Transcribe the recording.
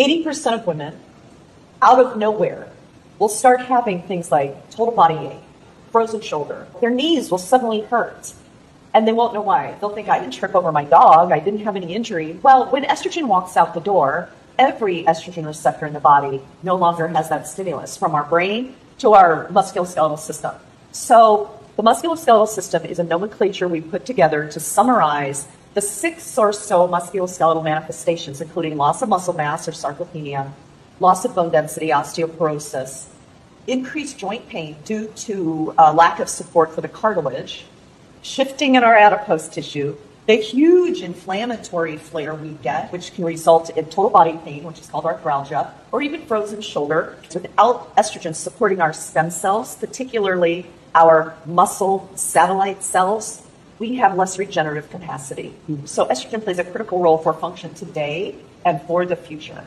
80% of women, out of nowhere, will start having things like total body ache, frozen shoulder. Their knees will suddenly hurt and they won't know why. They'll think, I didn't trip over my dog, I didn't have any injury. Well, when estrogen walks out the door, every estrogen receptor in the body no longer has that stimulus from our brain to our musculoskeletal system. So the musculoskeletal syndrome is a nomenclature we put together to summarize the six or so musculoskeletal manifestations, including loss of muscle mass or sarcopenia, loss of bone density, osteoporosis, increased joint pain due to uh, lack of support for the cartilage, shifting in our adipose tissue, the huge inflammatory flare we get, which can result in total body pain, which is called arthralgia, or even frozen shoulder, without estrogen supporting our stem cells, particularly our muscle satellite cells, we have less regenerative capacity. So estrogen plays a critical role for function today and for the future.